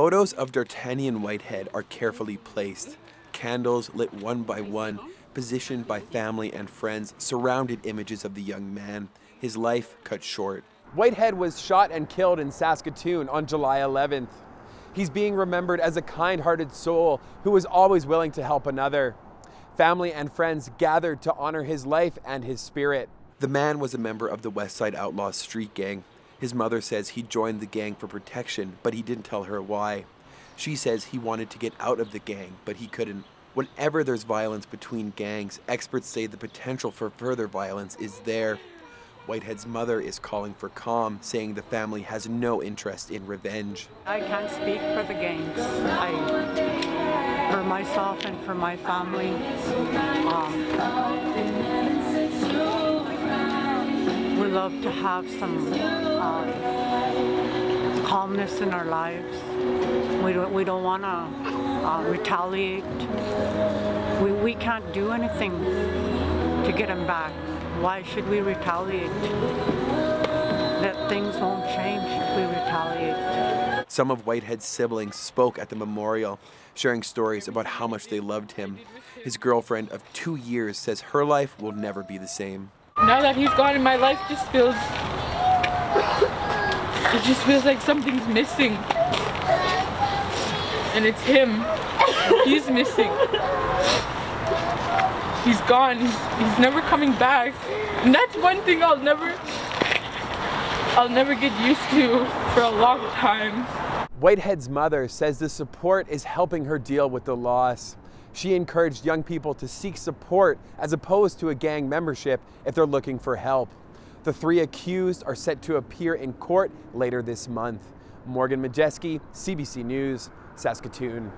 Photos of Dartagnan Whitehead are carefully placed. Candles lit one by one, positioned by family and friends, surrounded images of the young man, his life cut short. Whitehead was shot and killed in Saskatoon on July 11th. He's being remembered as a kind hearted soul who was always willing to help another. Family and friends gathered to honor his life and his spirit. The man was a member of the West Side Outlaws street gang. His mother says he joined the gang for protection, but he didn't tell her why. She says he wanted to get out of the gang, but he couldn't. Whenever there's violence between gangs, experts say the potential for further violence is there. Whitehead's mother is calling for calm, saying the family has no interest in revenge. I can't speak for the gangs. I, for myself and for my family, love to have some um, calmness in our lives. We don't, we don't want to uh, retaliate. We, we can't do anything to get him back. Why should we retaliate? That things won't change if we retaliate. Some of Whitehead's siblings spoke at the memorial, sharing stories about how much they loved him. His girlfriend of two years says her life will never be the same. Now that he's gone, in my life just feels. It just feels like something's missing. And it's him. He's missing. He's gone. He's, he's never coming back. And that's one thing I'll never. I'll never get used to for a long time. Whitehead's mother says the support is helping her deal with the loss. She encouraged young people to seek support as opposed to a gang membership if they're looking for help. The three accused are set to appear in court later this month. Morgan Modjeski, CBC News, Saskatoon.